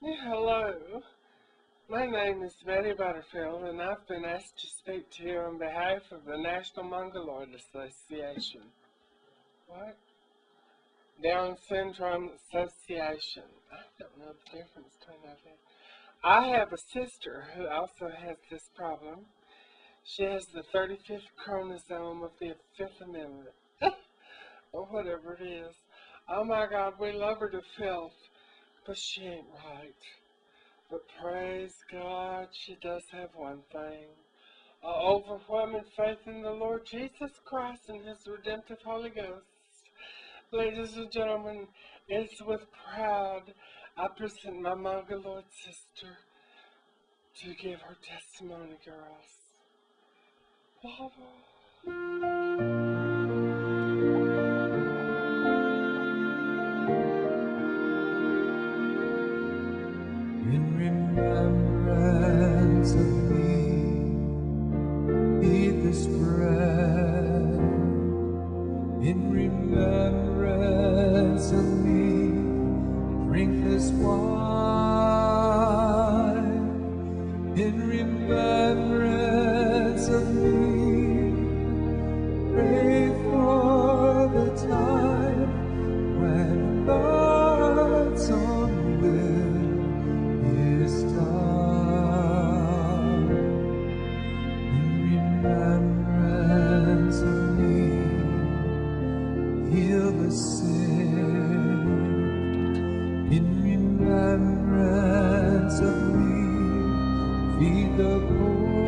Hello. My name is Betty Butterfield, and I've been asked to speak to you on behalf of the National Mongoloid Association. What? Down Syndrome Association. I don't know the difference between those. I have a sister who also has this problem. She has the 35th chromosome of the Fifth Amendment. or whatever it is. Oh my God, we love her to filth, but she ain't right. But praise God, she does have one thing. A overwhelming faith in the Lord Jesus Christ and His redemptive Holy Ghost. Ladies and gentlemen, it's with pride I present my Mongoloid sister to give her testimony, girls. Blah, 你的苦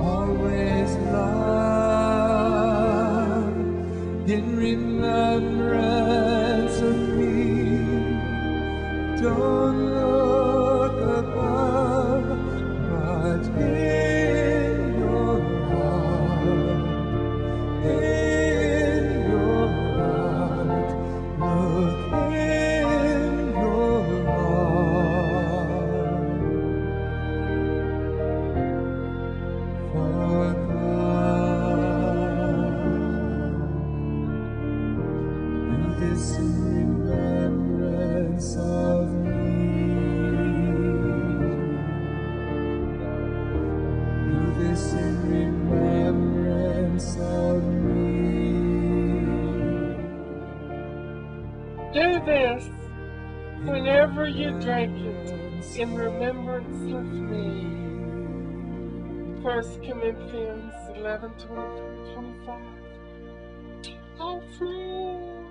always love. Remembrance whenever you drink it in remembrance of me. First Corinthians 11 23, 25. How free